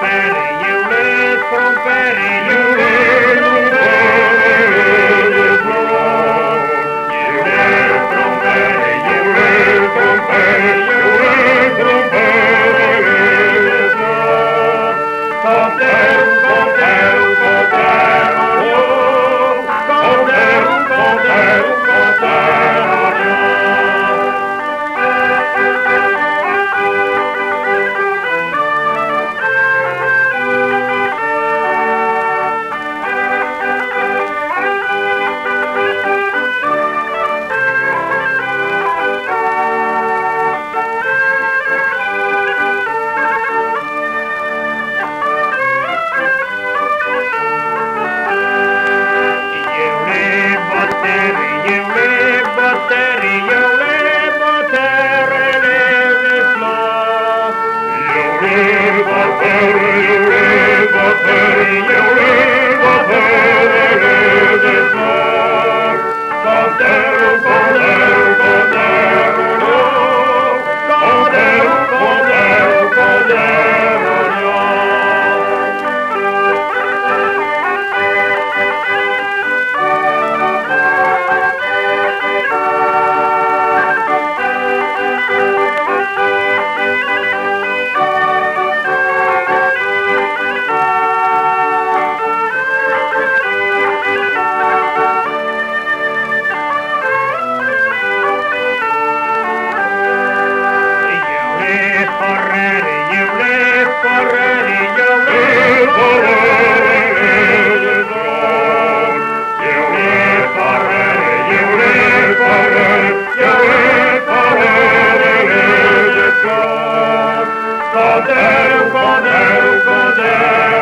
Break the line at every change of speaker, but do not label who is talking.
Betty, you live, Trompere. river, ferry, river, ferry, Cordeiro, Cordeiro, Cordeiro.